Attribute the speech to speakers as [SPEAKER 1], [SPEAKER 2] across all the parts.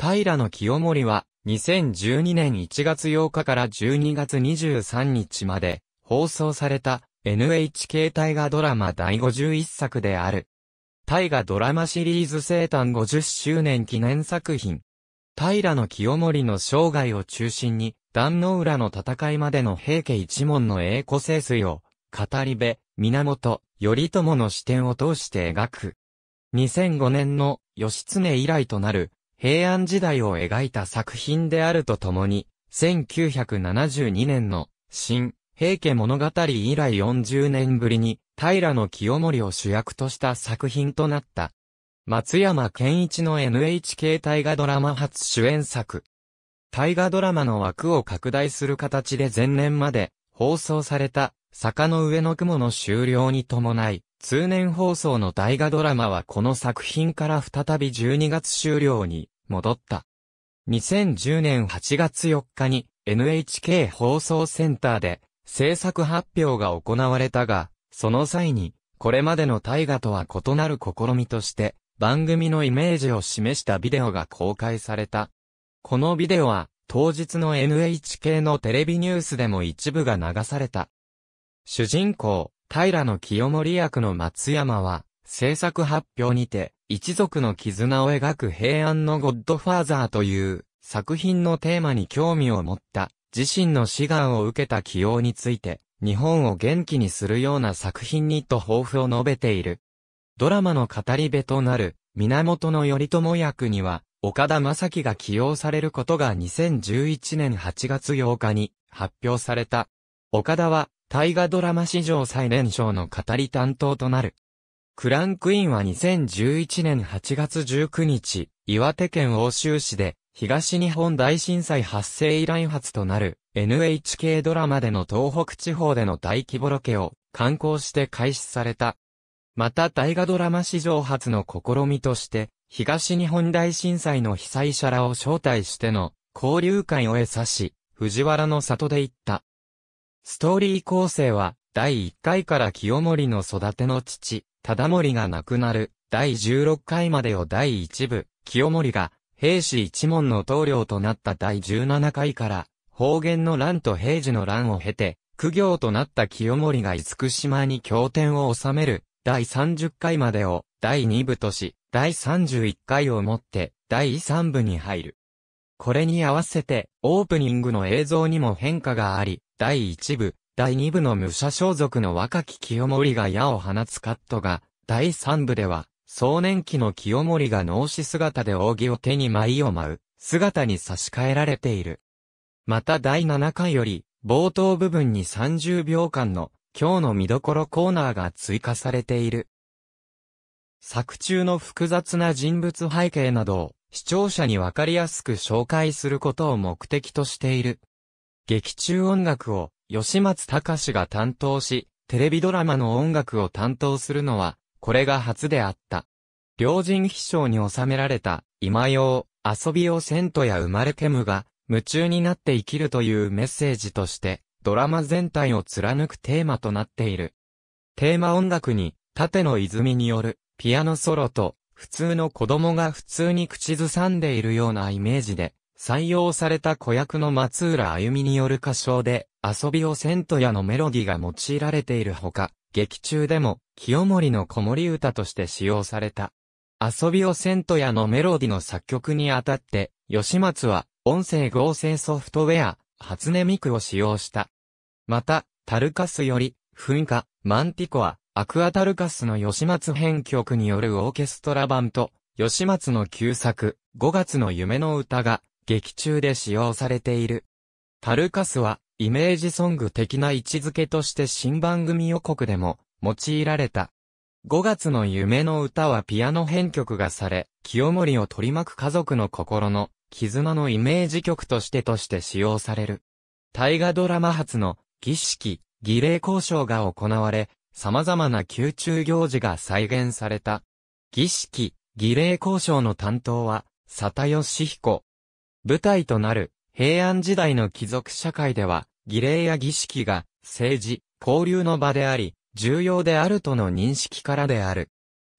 [SPEAKER 1] 平野清盛は、2012年1月8日から12月23日まで放送された NHK 大河ドラマ第51作である。大河ドラマシリーズ生誕50周年記念作品。平野清盛の生涯を中心に、壇の浦の戦いまでの平家一門の栄枯盛衰を、語り部、源、頼朝の視点を通して描く。2005年の義経以来となる平安時代を描いた作品であるとともに、1972年の新平家物語以来40年ぶりに平野清盛を主役とした作品となった。松山健一の NHK 大河ドラマ初主演作。大河ドラマの枠を拡大する形で前年まで放送された坂の上の雲の終了に伴い、通年放送の大河ドラマはこの作品から再び12月終了に戻った。2010年8月4日に NHK 放送センターで制作発表が行われたが、その際にこれまでの大河とは異なる試みとして番組のイメージを示したビデオが公開された。このビデオは当日の NHK のテレビニュースでも一部が流された。主人公、平野清盛役の松山は、制作発表にて、一族の絆を描く平安のゴッドファーザーという作品のテーマに興味を持った自身の志願を受けた起用について、日本を元気にするような作品にと抱負を述べている。ドラマの語り部となる源頼朝役には、岡田正樹が起用されることが2011年8月8日に発表された。岡田は大河ドラマ史上最年少の語り担当となる。クランクインは2011年8月19日、岩手県欧州市で、東日本大震災発生以来初となる NHK ドラマでの東北地方での大規模ロケを観光して開始された。また大河ドラマ史上初の試みとして、東日本大震災の被災者らを招待しての交流会を得さし、藤原の里で行った。ストーリー構成は、第1回から清盛の育ての父、忠盛が亡くなる、第16回までを第1部、清盛が、兵士一門の棟梁となった。第17回から、方言の乱と平治の乱を経て、苦行となった清盛が厳島に経典を収める、第30回までを、第2部とし、第31回をもって、第3部に入る。これに合わせて、オープニングの映像にも変化があり、第1部、第2部の武者装束の若き清盛が矢を放つカットが、第3部では、壮年期の清盛が脳死姿で扇を手に舞いを舞う、姿に差し替えられている。また第7回より、冒頭部分に30秒間の、今日の見どころコーナーが追加されている。作中の複雑な人物背景などを、視聴者にわかりやすく紹介することを目的としている。劇中音楽を吉松隆が担当し、テレビドラマの音楽を担当するのは、これが初であった。両人秘書に収められた、今用、遊びをせんとや生まれけむが、夢中になって生きるというメッセージとして、ドラマ全体を貫くテーマとなっている。テーマ音楽に、縦の泉による、ピアノソロと、普通の子供が普通に口ずさんでいるようなイメージで、採用された子役の松浦あゆみによる歌唱で、遊びをセントヤのメロディが用いられているほか、劇中でも、清盛の子守歌として使用された。遊びをセントヤのメロディの作曲にあたって、吉松は、音声合成ソフトウェア、初音ミクを使用した。また、タルカスより、噴火、マンティコア、アクアタルカスの吉松編曲によるオーケストラ版と、吉松の旧作、5月の夢の歌が、劇中で使用されている。タルカスは、イメージソング的な位置づけとして新番組予告でも用いられた。5月の夢の歌はピアノ編曲がされ、清盛を取り巻く家族の心の絆のイメージ曲としてとして使用される。大河ドラマ初の儀式、儀礼交渉が行われ、様々な宮中行事が再現された。儀式、儀礼交渉の担当は、佐田義彦、舞台となる平安時代の貴族社会では、儀礼や儀式が政治、交流の場であり、重要であるとの認識からである。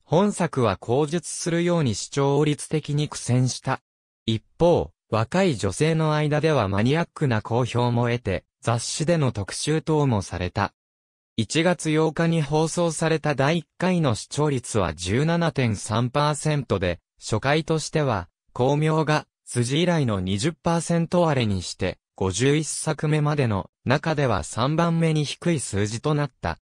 [SPEAKER 1] 本作は口述するように主張を律的に苦戦した。一方、若い女性の間ではマニアックな好評も得て、雑誌での特集等もされた。1月8日に放送された第1回の視聴率は17.3%で、初回としては、巧妙が、筋以来の20%割れにして、51作目までの中では3番目に低い数字となった。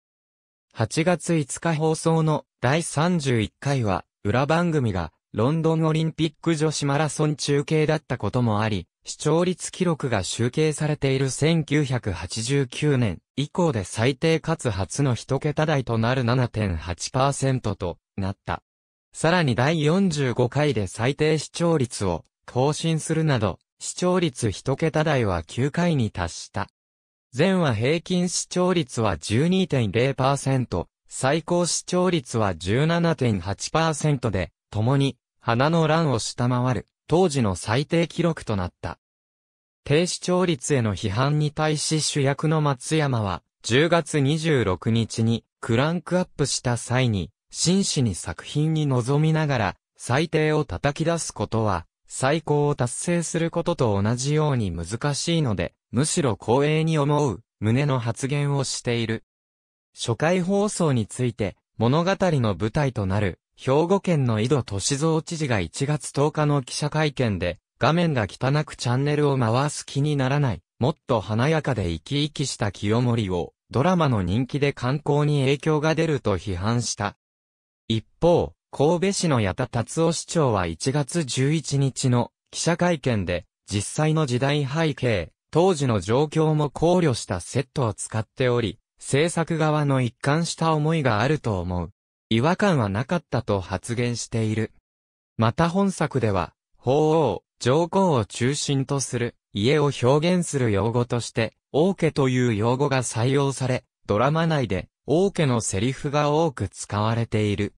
[SPEAKER 1] 8月5日放送の第31回は、裏番組がロンドンオリンピック女子マラソン中継だったこともあり、視聴率記録が集計されている1989年以降で最低かつ初の一桁台となる7.8%となった。さらに第45回で最低視聴率を更新するなど、視聴率一桁台は9回に達した。前話平均視聴率は12.0%、最高視聴率は17.8%で、共に、花の乱を下回る、当時の最低記録となった。低視聴率への批判に対し主役の松山は、10月26日に、クランクアップした際に、真摯に作品に臨みながら、最低を叩き出すことは、最高を達成することと同じように難しいので、むしろ光栄に思う、旨の発言をしている。初回放送について、物語の舞台となる、兵庫県の井戸敏蔵知事が1月10日の記者会見で、画面が汚くチャンネルを回す気にならない、もっと華やかで生き生きした清盛を、ドラマの人気で観光に影響が出ると批判した。一方、神戸市の矢田達夫市長は1月11日の記者会見で、実際の時代背景、当時の状況も考慮したセットを使っており、制作側の一貫した思いがあると思う。違和感はなかったと発言している。また本作では、法王、上皇を中心とする家を表現する用語として、王家という用語が採用され、ドラマ内で王家のセリフが多く使われている。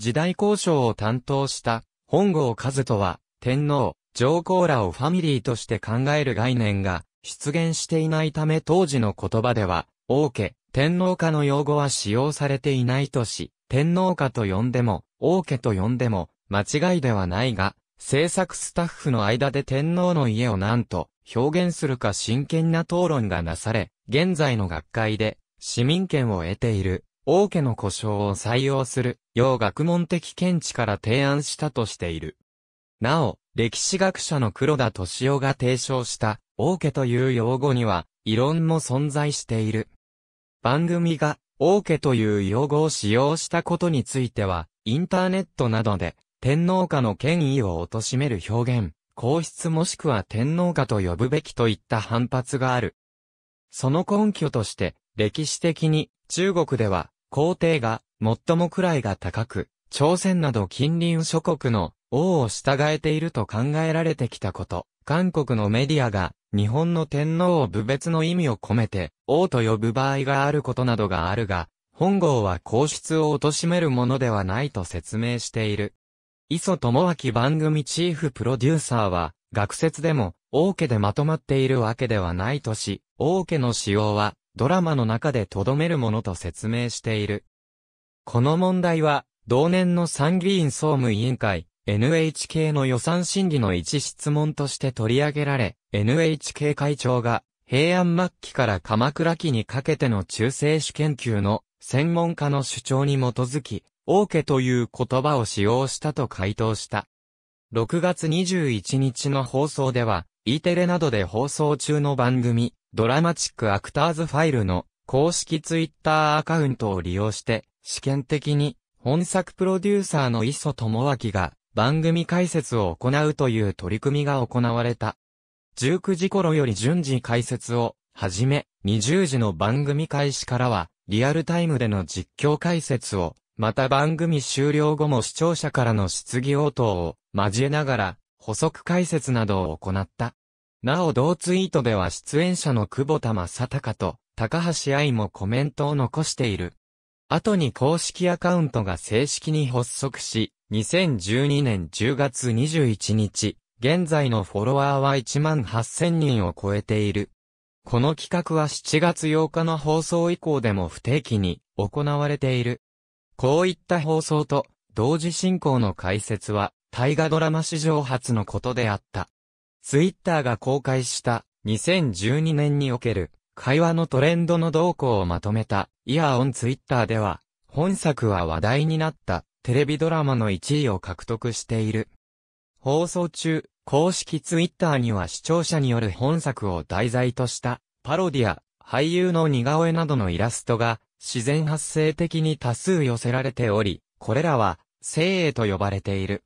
[SPEAKER 1] 時代交渉を担当した本郷和人は、天皇、上皇らをファミリーとして考える概念が出現していないため当時の言葉では、王家、天皇家の用語は使用されていないとし、天皇家と呼んでも、王家と呼んでも、間違いではないが、制作スタッフの間で天皇の家を何と表現するか真剣な討論がなされ、現在の学会で市民権を得ている。王家の故障を採用する、要学問的見地から提案したとしている。なお、歴史学者の黒田敏夫が提唱した、王家という用語には、異論も存在している。番組が、王家という用語を使用したことについては、インターネットなどで、天皇家の権威を貶める表現、皇室もしくは天皇家と呼ぶべきといった反発がある。その根拠として、歴史的に中国では皇帝が最も位が高く、朝鮮など近隣諸国の王を従えていると考えられてきたこと、韓国のメディアが日本の天皇を部別の意味を込めて王と呼ぶ場合があることなどがあるが、本郷は皇室を貶めるものではないと説明している。磯智明番組チーフプロデューサーは、学説でも、王家でまとまっているわけではないとし、王家の使用は、ドラマの中で留めるものと説明している。この問題は、同年の参議院総務委員会、NHK の予算審議の一質問として取り上げられ、NHK 会長が、平安末期から鎌倉期にかけての中世史研究の専門家の主張に基づき、王家という言葉を使用したと回答した。6月21日の放送では、E テレなどで放送中の番組、ドラマチックアクターズファイルの公式ツイッターアカウントを利用して、試験的に本作プロデューサーの磯智明が番組解説を行うという取り組みが行われた。19時頃より順次解説を始め、20時の番組開始からはリアルタイムでの実況解説を、また番組終了後も視聴者からの質疑応答を交えながら補足解説などを行った。なお同ツイートでは出演者の久保田正孝と高橋愛もコメントを残している。後に公式アカウントが正式に発足し、2012年10月21日、現在のフォロワーは1万8000人を超えている。この企画は7月8日の放送以降でも不定期に行われている。こういった放送と同時進行の解説は大河ドラマ史上初のことであった。ツイッターが公開した2012年における会話のトレンドの動向をまとめたイヤーオンツイッターでは、本作は話題になったテレビドラマの1位を獲得している。放送中、公式ツイッターには視聴者による本作を題材としたパロディア、俳優の似顔絵などのイラストが自然発生的に多数寄せられており、これらは精鋭と呼ばれている。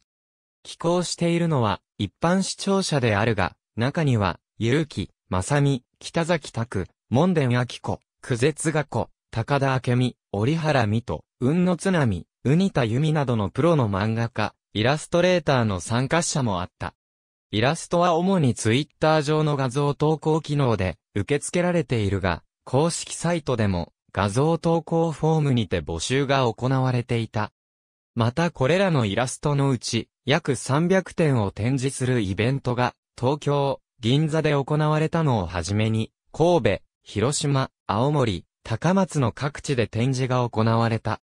[SPEAKER 1] 寄稿しているのは一般視聴者であるが、中には、ゆうき、まさみ、北崎拓、門田明子、久絶学子、高田明美、折原美と、雲野津波、うにた由美などのプロの漫画家、イラストレーターの参加者もあった。イラストは主にツイッター上の画像投稿機能で受け付けられているが、公式サイトでも画像投稿フォームにて募集が行われていた。またこれらのイラストのうち、約300点を展示するイベントが、東京、銀座で行われたのをはじめに、神戸、広島、青森、高松の各地で展示が行われた。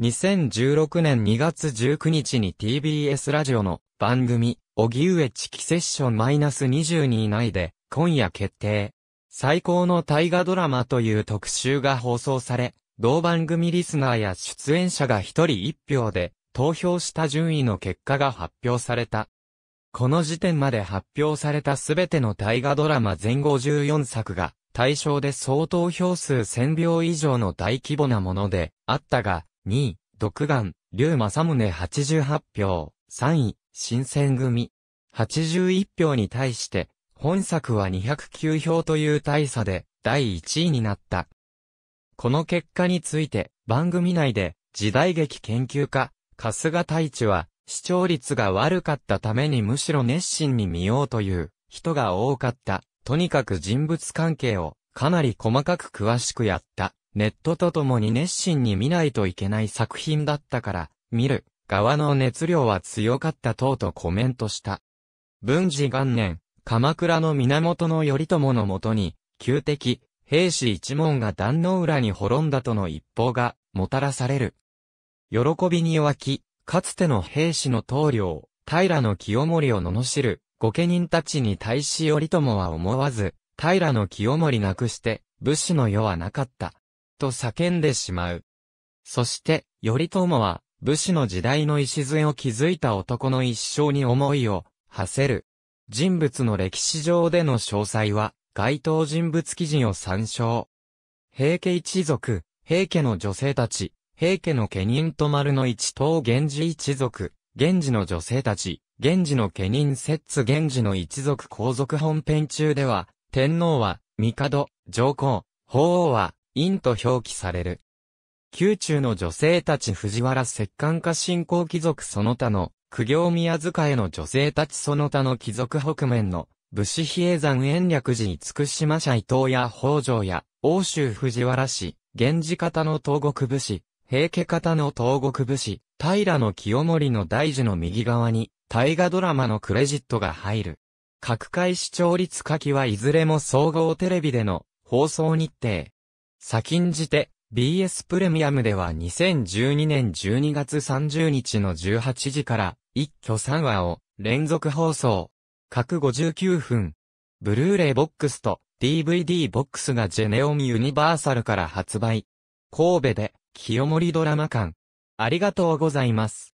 [SPEAKER 1] 2016年2月19日に TBS ラジオの番組、荻上チキセッション -22 内で、今夜決定。最高の大河ドラマという特集が放送され、同番組リスナーや出演者が一人一票で投票した順位の結果が発表された。この時点まで発表されたすべての大河ドラマ全54作が対象で総投票数1000票以上の大規模なものであったが、2位、独眼、竜正宗88票、3位、新選組、81票に対して、本作は209票という大差で、第1位になった。この結果について、番組内で、時代劇研究家、春日太一は、視聴率が悪かったためにむしろ熱心に見ようという人が多かった。とにかく人物関係をかなり細かく詳しくやった。ネットとともに熱心に見ないといけない作品だったから、見る側の熱量は強かった等とコメントした。文治元年、鎌倉の源頼朝のもとに、旧敵、兵士一門が壇の浦に滅んだとの一報がもたらされる。喜びに沸き、かつての兵士の棟梁、平清盛を罵る、御家人たちに対し頼朝は思わず、平清盛なくして、武士の世はなかった。と叫んでしまう。そして、頼朝は、武士の時代の礎を築いた男の一生に思いを馳せる。人物の歴史上での詳細は、該当人物記事を参照。平家一族、平家の女性たち、平家の家人と丸の一等源氏一族、源氏の女性たち、源氏の家人摂津源氏の一族皇族本編中では、天皇は、帝、上皇、法王は、陰と表記される。宮中の女性たち藤原石棺家信仰貴族その他の、苦行宮塚への女性たちその他の貴族北面の、武士比叡山延暦寺厳島社伊藤や北条や、欧州藤原氏、源氏方の東国武士、平家方の東国武士、平の清盛の大事の右側に、大河ドラマのクレジットが入る。各界視聴率下記はいずれも総合テレビでの放送日程。先んじて、BS プレミアムでは2012年12月30日の18時から一挙3話を連続放送。各59分。ブルーレイボックスと DVD ボックスがジェネオンユニバーサルから発売。神戸で清盛ドラマ館。ありがとうございます。